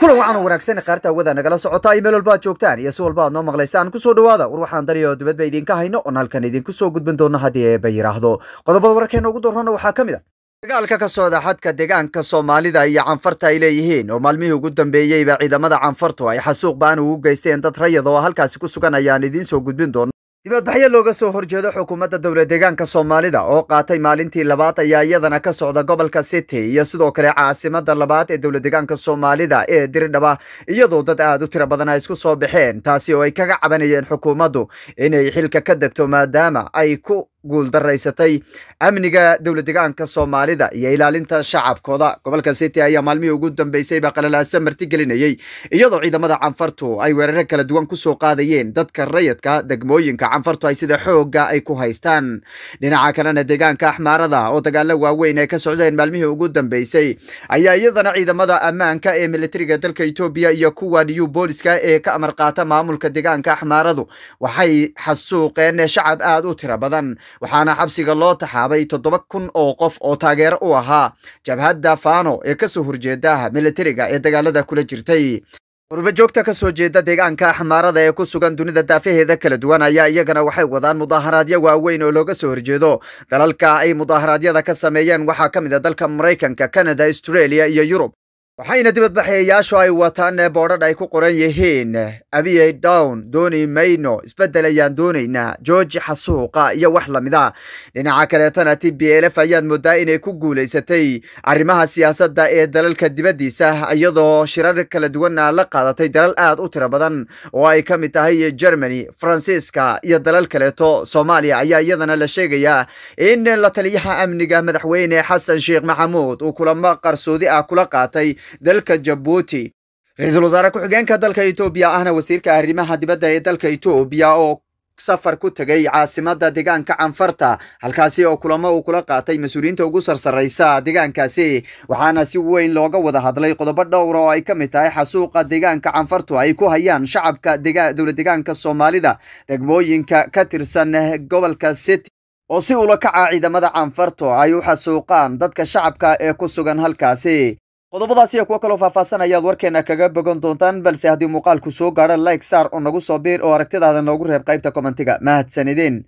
kulan waxaana wanaagsan kaarta hawada nagala socotaa imeel walba ad joogtaan iyo si walba aad noo maqlaysaan ku soo dhawaada. War waxaan dariyo dibadba idinka hayno oon halkan idinku soo gudbin doono haddii eeba yidhaahdo qodobada wararkeena ugu doorrana waxaa ka mid a dagaalka ka socda xadka deegaanka soomaalida iyo canfarta ay leeyihiin. Oo maalmihii ugu dambeeyeyba ciidamada canfartu ay xasuuq baan ugu geysteen dad rayad oo halkaasi ku sugan ayaan idiin soo gudbin doona dibadbaxyo looga soo horjeedo xukuumadda dowlad deegaanka soomaalida oo qaatay maalintii labaad ayaa iyadana ka socda gobolka city iyo sidoo kale caasimada labaad ee dowlad deegaanka soomaalida ee diridhaba iyadoo dad aad u tiro badan ay isku soo baxeen taasi oo ay kaga cabanayeen xukuumaddu inay xilka ka degto maadaama ay ku guuldaraysatay amniga dowlad deegaanka soomaalida iyo ilaalinta shacabkooda. Gobolka city ayaa maalmihii ugu dambeysayba qalalaasa martigelinayey iyadoo ciidamada canfartu ay weeraro kala duwan ku soo qaadayeen dadka rayidka degmooyinka canfartu ay sida xooga ay ku haystaan. Dhinaca kalena deegaanka axmaarada oo dagaalo waaweyn ay ka socdeen maalmihii ugu dambeysay ayaa iyadana ciidamada ammaanka ee militariga dalka etoobiya iyo kuwa new booliska ee ka amar qaata maamulka deegaanka axmaaradu waxay xasuuqeen shacab aad u tiro badan waxaana xabsiga loo taxaabay toddoba kun oo qof oo taageero u ahaa jabhadda fano ee ka soo horjeeda militariga ee dagaalada kula jirtay qurbajoogta ka soo jeeda deegaanka axmaarada ee ku sugan dunida daafaheeda kala duwan ayaa iyagana waxay wadaan mudaaharaadyo waaweyn oo looga soo horjeedo. Dalalka ay mudaaharaadiyada ka sameeyeen waxaa ka mid a dalka maraykanka canada australia iyo yurub waxayna dibadbaxayayaashu ay wataan boodhadh ay ku qoran yihiin. Abiye down dooni mayno isbeddel ayaan doonaynaa georgi xasuuqa iyo wax la mid a dhinaca kaleetana t b lf ayaad moodaa inay ku guulaysatay arrimaha siyaasadda ee dalalka dibaddiisa iyadoo shirar kala duwana la qaadatay dalal aad u tiro badan oo ay ka mid tahay germany faransiiska iyo dalal kaleeto. Soomaaliya ayaa iyadana la sheegayaa in la taliyaha amniga madaxweyne xasan sheekh maxamuud uu kulamo qarsoodi ah kula qaatay dalka jabuuti. Ra'iisul wasaare ku-xigeenka dalka etoobiya ahna wasiirka arrimaha dibadda ee dalka etoobiya oo safar ku tegay caasimada deegaanka canfarta halkaasi oo kulamo uu kula qaatay mas'uuliyiinta ugu sarsaraysa deegaankaasi waxaana si weyn looga wada hadlay qodobo dhowra oo ay ka mid tahay xasuuqa deegaanka canfartu ay ku hayaan shacabka dowlad deegaanka soomaalida degmooyinka ka tirsan gobolka city. Oo si ula kaca ciidamada canfartu ay u xasuuqaan dadka shacabka ee ku sugan halkaasi qodobadaas iyo kuwo kaloo faahfaahsan ayaad warkeena kaga bogan doontaan balse haddii muuqaalku soo gaadho like saar oo nagu soo biir oo aragtidaada noogu reeb qaybta kommentiga mahadsanideen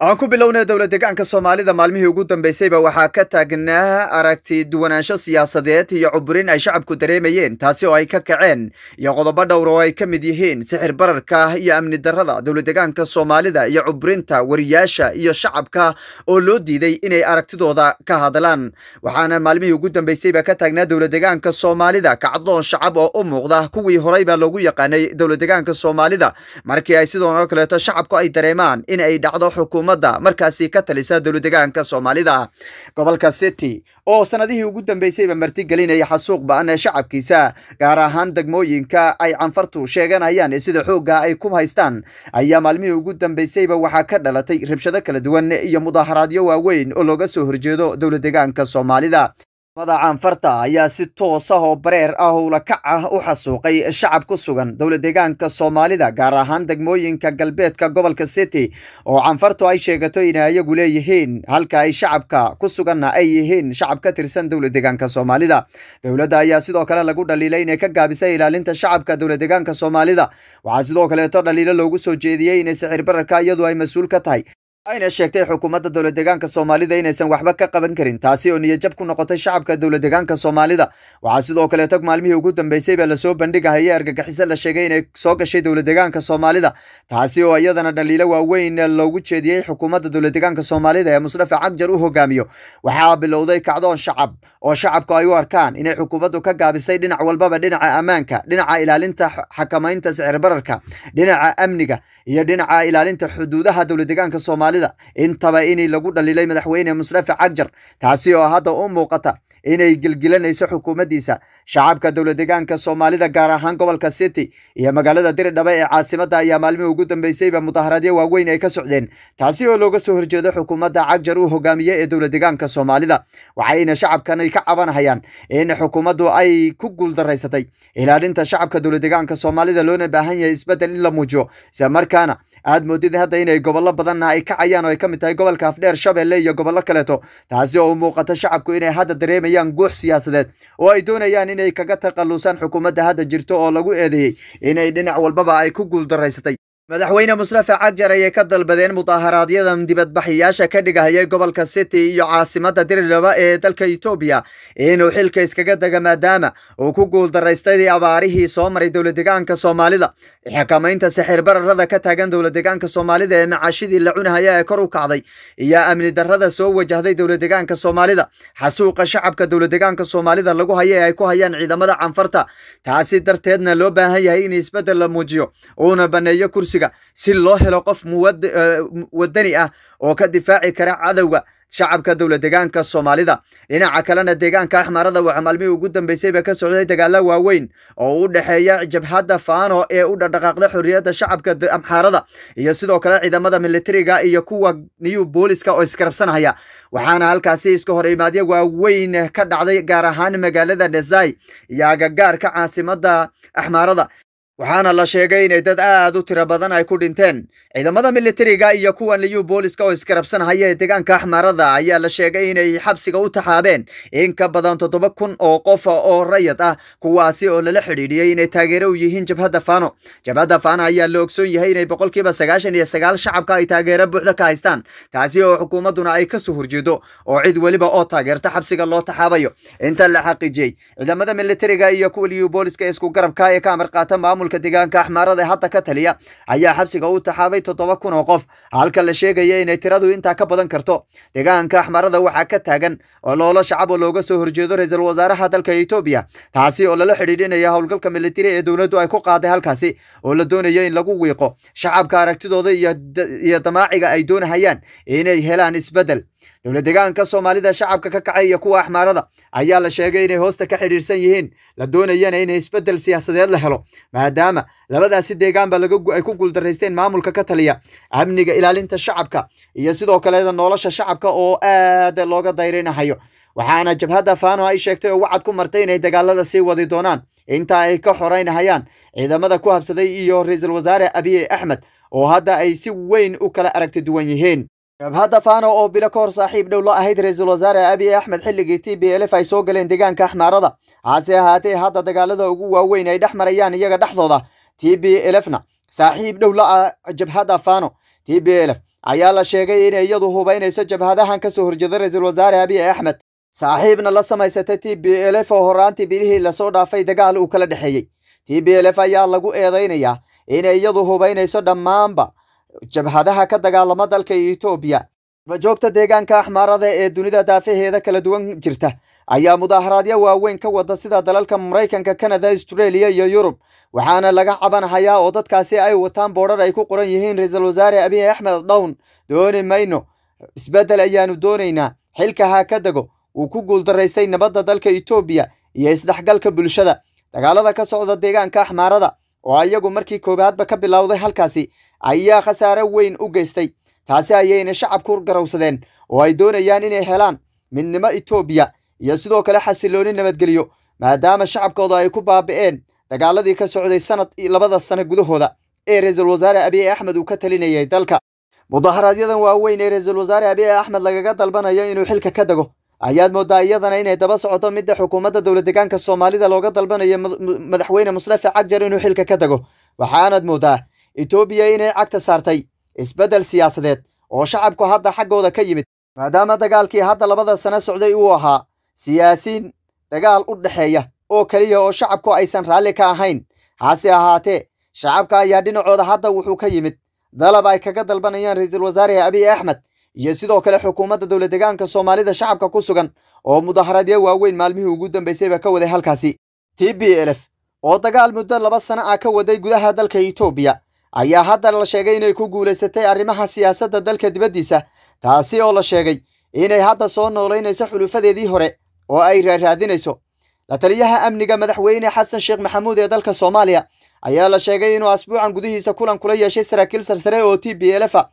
aan ku bilownay dowlad deegaanka soomaalida maalmihii ugu dambeysayba waxaa ka taagnaa aragti duwanaansho siyaasadeed iyo cuburin ay shacabku dareemayeen taasi oo ay ka kaceen iyo qodobo dhowr oo ay ka mid yihiin sixir bararka iyo amni darrada. Dowlad deegaanka soomaalida iyo cuburinta wariyaasha iyo shacabka oo loo diiday inay aragtidooda ka hadlaan. Waxaana maalmihii ugu dambeysayba ka taagnaa dowlad deegaanka soomaalida kacdoon shacab oo u muuqda kuwii horeyba loogu yaqaanay dowlad deegaanka soomaalida markii ay sidoonoo kaleeto shacabku ay dareemaan in ay dhacdo xukuumad markaasi ka talisa dowlad deegaanka soomaalida. Gobolka city oo sanadihii ugu dambeysayba martigelinaya xasuuq ba'an ee shacabkiisa gaar ahaan degmooyinka ay canfartu sheeganayaan ee sida xoogga ay ku haystaan. Ayaa maalmihii ugu dambeysayba waxaa ka dhalatay rabshado kala duwan iyo mudaaharaadyo waaweyn oo looga soo horjeedo dowlad deegaanka soomaalida mada canfarta ayaa si toos ah oo bareer ah ula kac ah u xasuuqay shacab ku sugan dowlad deegaanka soomaalida gaar ahaan degmooyinka galbeedka gobolka city oo canfartu ay sheegato inay ayagu leeyihiin halka ay shacabka ku suganna ay yihiin shacab ka tirsan dowlad deegaanka soomaalida. Dowladda ayaa sidoo kale lagu dhaliilay inay ka gaabisay ilaalinta shacabka dowlad deegaanka soomaalida. Waxaa sidoo kaleeto dhaliilo loogu soo jeediyey inay sixir bararka iyadu ay mas'uul ka tahay ayna sheegtay xukuumadda dowlad deegaanka soomaalida inaysan waxba ka qaban karin taasi oo niyajab ku noqotay shacabka dowlad deegaanka soomaalida. Waxaa sidoo kaleeto maalmihii ugu dambeysayba la soo bandhigahayay argagixiso la sheegay inay soo gashay dowlad deegaanka soomaalida taasi oo iyadana dhaliilo waaweyn loogu jeediyey xukuumadda dowlad deegaanka soomaalida ee musdafa cagjar u hogaamiyo. Waxaa bilowday kacdoon shacab oo shacabku ay u arkaan inay xukuumaddu ka gaabisay dhinac walbaba dhinaca ammaanka dhinaca ilaalinta xakamaynta sicir bararka dhinaca amniga iyo dhinaca ilaalinta xuduudaha dowlad deegaanka soomaalida intaba inay lagu dhaliilay madaxweyne musrafi cagjar taasi oo hadda u muuqata inay gelgelanayso xukuumaddiisa shacabka dowlad deegaanka soomaalida gaar ahaan gobolka city iyo magaalada diridhaba ee caasimada ayaa maalmihii ugu dambeysayba mudaharaadyo waaweyn ay ka socdeen taasi oo looga soo horjeedo xukuumadda cagjar uu hogaamiye ee dowlad deegaanka soomaalida waxayna shacabkan ay ka cabanhayaan in xukuumaddu ay ku guuldaraysatay ilaalinta shacabka dowlad deegaanka soomaalida loona baahan yahay isbeddel in la muujiyo isla markaana aad moodid hadda inay gobollo badanna ay ka oo ay ka mid tahay gobolka afdheer shabeelle iyo gobollo kaleeto. Taasi oo u muuqata shacabku inay hadda dareemayaan guux siyaasadeed oo ay doonayaan inay kaga takhallusaan xukuumadda hadda jirto oo lagu eedeeyey inay dhinac walbaba ay ku guuldaraysatay madaxweyne mustafa cagjar ayay ka dalbadeen mudaaharaadyada dibadbaxayaasha ka dhigahayay gobolka city iyo caasimadda diriraba ee dalka etoobiya inuu xilka iskaga dega maadaama uu ku guuldaraystay abaarihii soo maray dowladegaanka soomaalida. Xakamaynta sixir bararada ka taagan dowladegaanka soomaalida ee macaashidii la cunahaya ee kor u kacday iyo amni darrada soo wajahday dowladegaanka soomaalida. Xasuuqa shacabka dowladegaanka soomaalida lagu haya ee ay ku hayaan ciidamada canfarta taasi darteedna loo baahan yahay in isbeddel la muujiyo uuna baneeyo kursiga si loo helo qof wadani ah oo ka difaaci kara cadowga shacabka dowladegaanka soomaalida. Dhinaca kalena deegaanka axmaarada waxaa maalmihii ugu dambeysayba ka socday dagaalo waaweyn oo u dhexeeya jabhadda faano ee u dhadhaqaaqda xorriyadda shacabka amxaarada iyo sidoo kale ciidamada militariga iyo kuwa new booliska oo iskarabsanaya waxaana halkaasi iska hor imaadyo waaweyn ka dhacday gaar ahaan magaalada dhesai iyo agagaarka caasimadda axmaarada waxaana la sheegay inay dad aad u tiro badan ay ku dhinteen. Ciidamada militariga iyo kuwa new booliska oo iskarabsanhaya ee deegaanka axmaarada ayaa la sheegay inay xabsiga u taxaabeen in ka badan toddoba kun oo qof oo rayad ah kuwaasi oo lala xidhiidhiyey inay taageero u yihiin jabhadda faano jabhadda faano ayaa la ogsoon yahay inay boqolkiiba sagaashan iyo sagaal shacabka ay taageero buuxda ka haystaan taasi oo xukuumadduna ay ka soo horjeedo oo cid weliba oo taageerta xabsiga loo taxaabayo. Inta la xaqiijiyey ciidamada militariga iyo kuwa new booliska isku garabka ee ka amar maamul deegaanka axmaarada ee hadda ka taliya ayaa xabsiga u taxaabay toddoba kun oo qof halka la sheegaya inay tiradu intaa ka badan karto. Deegaanka axmaarada waxaa ka taagan oo loolo shacab oo looga soo horjeedo ra'iisul wasaaraha dalka etoobiya taasi oo lala xidhiidhinaya howlgalka militari ee dowladdu ay ku qaaday halkaasi oo la doonayo in lagu wiiqo shacabka aragtidooda iyo damaaciga ay doonahayaan inay helaan isbeddel dowladegaanka soomaalida shacabka ka kacay iyo kuwa axmaarada ayaa la sheegay inay hoosta ka xidhiidhsan yihiin la doonayana in isbeddel siyaasadeed la helo maadaama labadaasi deegaanba ay ku guuldaraysteen maamulka ka taliya amniga ilaalinta shacabka iyo sidoo kaleeda nolosha shacabka oo aad looga dayrinahayo waxaana jabhadda faano ay sheegtay oo wacad ku martay inay dagaalada sii wadi doonaan inta ay ka xoreynahayaan ciidamada ku habsaday iyo ra'iisul wasaare abiy axmed oo hadda ay si weyn u kala aragti duwan yihiin jabhadda faano oo bilo ka saaxiib dhow la ahayd ra'iisul wasaare abiy axmed xilligii t b l f ay soo galeen deegaanka axmaarada. Hase ahaatee hadda dagaalada ugu waaweyn ay dhex marayaan iyaga dhexdooda. T b lfna saaxiib dhow la ah jabhadda faano t b lf ayaa la sheegay inay iyadu hubaynayso jabhadahan ka soo horjeeda ra'iisul wasaare abiy axmed. Saaxiibna la samaysatay t b lf oo horaantii bilihii la soo dhaafay dagaal uu kala dhexeeyey. T b lf ayaa lagu eedaynayaa inay iyadu hubaynayso dhammaanba jabhadaha ka dagaalama dalka etoobiya joogta deegaanka axmaarada ee dunida daafaheeda kala duwan jirta? Ayaa mudaaharaadyo waaweyn ka wada sida dalalka maraykanka canada australia iyo yurub. Waxaana laga cabanahayaa oo dadkaasi ay wataan boodhar ay ku qoran yihiin ra'iisul wasaare abiy axmed dhown dooni mayno isbeddel ayaanu doonaynaa. Xilka ha ka dego uu ku guuldaraystay nabadda dalka etoobiya iyo isdhexgalka bulshada. Dagaalada ka socda deegaanka axmaarada oo iyagu markii koowaadba ka bilowday halkaasi ayaa khasaare weyn u geystay. Taasi ayayna shacabku garowsadeen oo ay doonayaan inay helaan midnimo etoobiya iyo sidoo kale xasilooni nabadgelyo maadaama shacabkooda ay ku baabi'een dagaaladii ka socday sanad labada sano gudahooda ee ra'iisul wasaare abiy axmed uu ka talinayay dalka. Mudaharaaadyadan waaweyn ee ra'iisul wasaare abiy axmed lagaga dalbanayo inuu xilka ka dego ayaad moodaa iyadana inay daba socoto midda xukuumadda dowladegaanka soomaalida looga dalbanayo madaxweyne mustafa cagjar inuu xilka ka dego waxaanad moodaa etoobiya inay cagta saartay isbeddel siyaasadeed oo shacabku hadda xaggooda ka yimid maadaama dagaalkii hadda labada sano socday uu ahaa siyaasiin dagaal u dhexeeya oo keliya oo shacabku aysan raalli ka ahayn. Hase ahaatee shacabka ayaa dhinacooda hadda wuxuu ka yimid. Dalab ay kaga dalbanayaan ra'iisul wasaare abiy axmed iyo sidoo kale xukuumadda dowladegaanka soomaalida shacabka ku sugan oo mudaharaadyo waaweyn maalmihii ugu dambeysayba ka waday halkaasi. T b lf oo dagaal muddo laba sano ah ka waday gudaha dalka etoobiya ayaa hadda la sheegay inay ku guulaysatay arrimaha siyaasadda dalka dibaddiisa taasi oo la sheegay inay hadda soo noolaynayso xulufadeedii hore oo ay raaraadinayso. La taliyaha amniga madaxweyne xasan sheekh maxamuud ee dalka soomaaliya ayaa la sheegay inuu asbuucan gudihiisa kulan kula yeeshay saraakiil sarsare oo t b lf a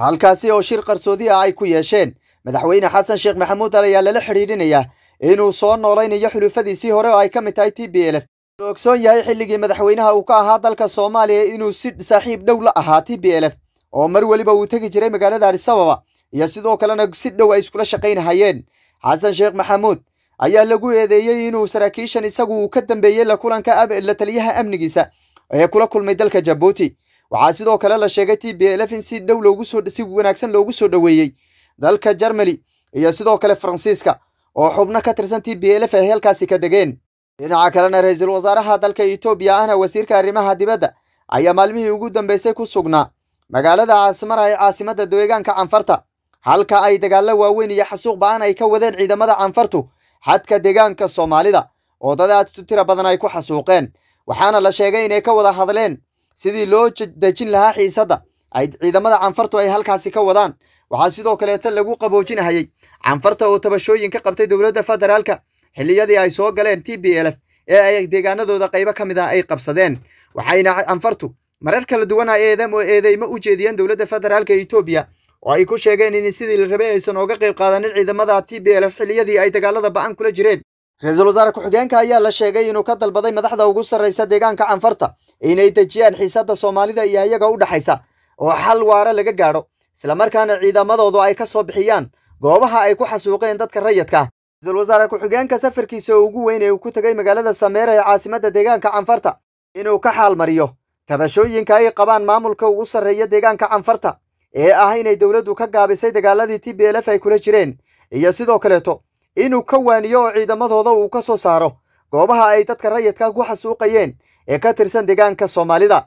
halkaasi oo shir qarsoodi ah ay ku yeesheen madaxweyne xasan sheekh maxamuud ayaa lala xidhiidhinayaa inuu soo noolaynayo xulufadiisii hore oo ay ka mid tahay t b lf la ogsoon yahay xilligii madaxweynaha uu ka ahaa dalka soomaaliya inuu si saaxiib dhow la ahaa t b lf oo mar weliba uu tegi jiray magaalada adisababa iyo sidoo kalena si dhow ay iskula shaqaynahayeen. Xasan sheekh maxamuud ayaa lagu eedeeyey inuu saraakiishan isagu uu ka dambeeyey la kulanka la taliyaha amnigiisa ee kula kulmay dalka jabuuti waxaa sidoo kale la sheegay t b in si dhow si wanaagsan loogu soo dhoweeyey dalka germany iyo sidoo kale faransiiska oo xubno ka tirsan t b lf ay halkaasi ka degeen. Dhinaca kalena ra'iisul wasaaraha dalka etoobiya ahna wasiirka arrimaha dibadda ayaa maalmihii ugu dambeysay ku sugnaa magaalada caasimara ee caasimadda deegaanka canfarta halka ay dagaallo waaweyn iyo xasuuq ba'an ay ka wadeen ciidamada canfartu xadka deegaanka soomaalida oo dad aad u tira badan ay ku xasuuqeen. Waxaana la sheegay inay ka wada hadleen sidii loo dejin lahaa xiisadda. Ay ciidamada canfartu ay halkaasi ka wadaan. Waxaa sidoo kaleeta lagu qaboojinahayey canfarta oo tabashooyin ka qabtay dowladda federaalka xilliyadii ay soo galeen t b lf ee ay deegaanadooda qaybo ka mid ah ay qabsadeen. Waxayna canfartu marar kala duwan a eedeymo u jeediyeen dowladda federaalka etoobiya oo ay ku sheegeen in sidii la rabay aysan ooga qayb qaadanin ciidamada t b lf xilliyadii ay dagaalada ba'an kula jireen ra'iisul wasaare ku-xigeenka ayaa la sheegay inuu ka dalbaday madaxda ugu sarraysa deegaanka canfarta inay dejiyaan xiisadda soomaalida iyo iyaga u dhexaysa oo xal waara laga gaadho. Islamarkaana ciidamadoodu ay ka soo bixiyaan goobaha ay ku xasuuqeen dadka rayadka ra'iisul wasaare ku-xigeenka safarkiisa ugu weyn ee uu ku tegay magaalada sameera ee caasimadda deegaanka canfarta inuu ka xaalmariyo tabashooyinka ay qabaan maamulka ugu sarreeya deegaanka canfarta ee ah inay dowladdu ka gaabisay dagaaladii t b lf ay kula jireen iyo sidoo kaleeto inuu ka waaniyo oo ciidamadooda uu ka soo saaro. Goobaha ay dadka rayidka ku xasuuqayeen ee ka tirsan deegaanka soomaalida